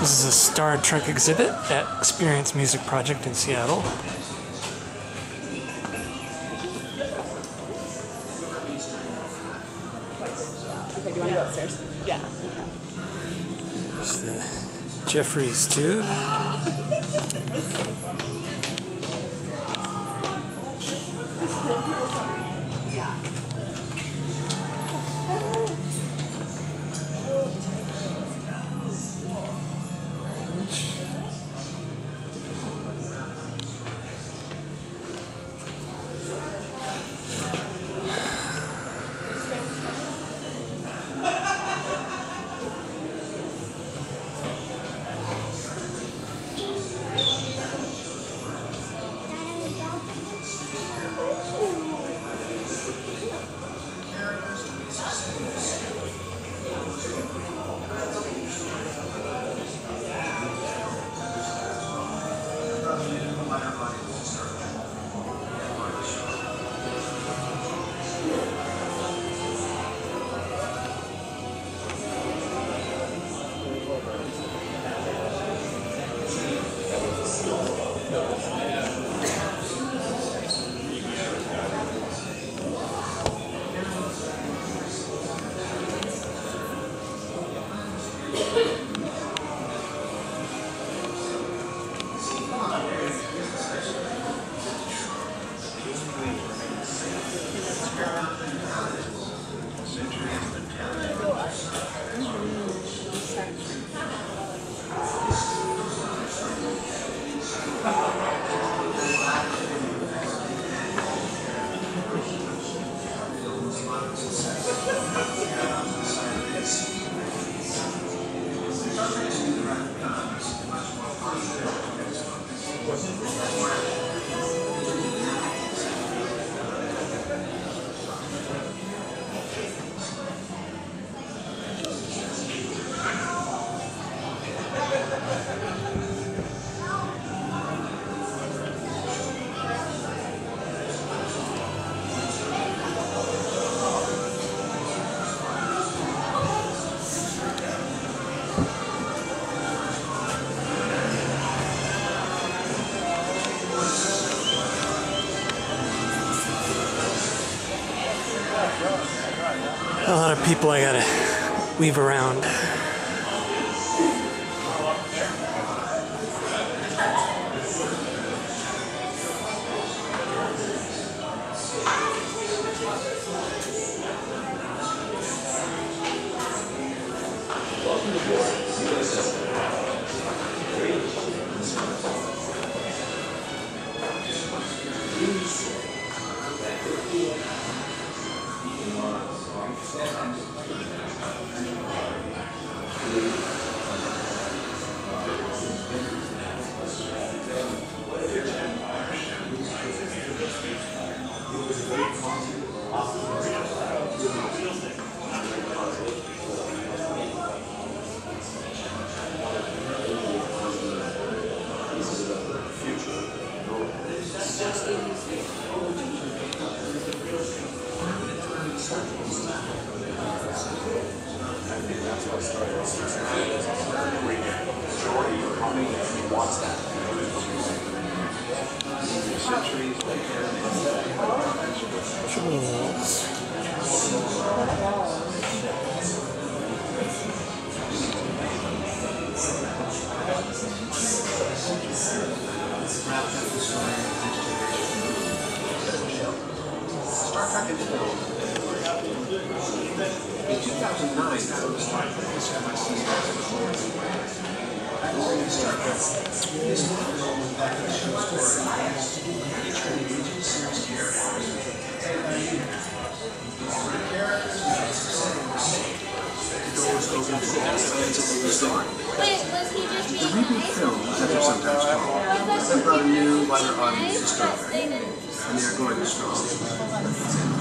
This is a Star Trek exhibit at Experience Music Project in Seattle. Okay, do you want to go upstairs? Yeah. There's the Jefferies tube. A lot people I gotta weave around. Star Star Wars. Have brought a new, wider audience to Star Trek, and they are going strong.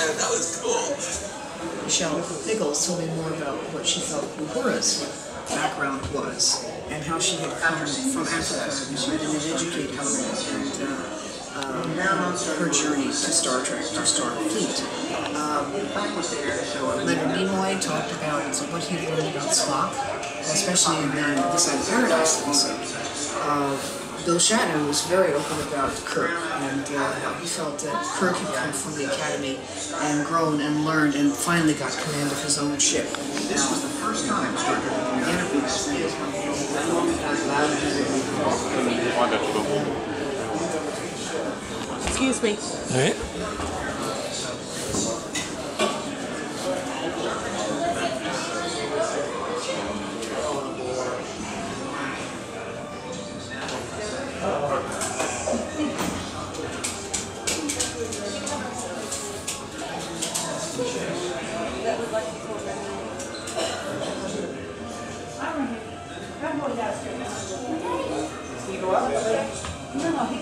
That was cool. Nichelle Nichols told me more about what she felt Uhura's background was and how she had come from Africa and been an educated woman and uh, um, her journey to Star Trek, to Starfleet. Um, Leonard Nimoy talked about what he learned about Spock, especially in the of Paradise episode. Bill Shatner was very open about Kirk and uh, how he felt that Kirk had come from the Academy and grown and learned and finally got command of his own ship. This was the first time Star Trek began. Excuse me. All right.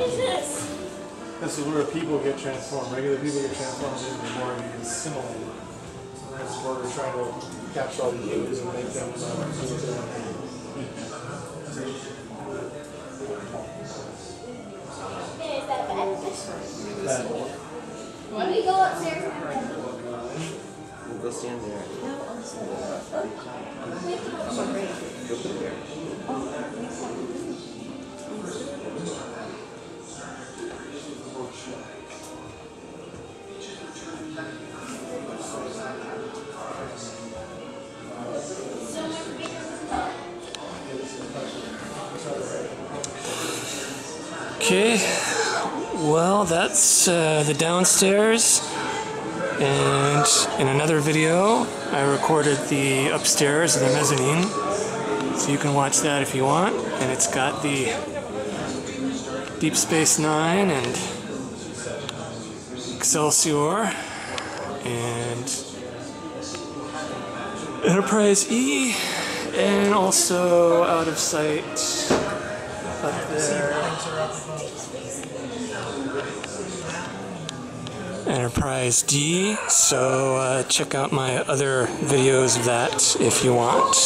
what is this? This is where people get transformed. Regular people get transformed into more assimilated. And that's where we're trying to capture all the humans and make them uh, do what they want to do. Hey, is that bad? That- Let me go upstairs. Go stand there. Go put it there. Okay. Well, that's uh, the downstairs. And in another video, I recorded the upstairs, and the mezzanine. So you can watch that if you want. And it's got the Deep Space Nine and Excelsior and Enterprise E, and also out of sight up there. Enterprise D, so uh, check out my other videos of that if you want.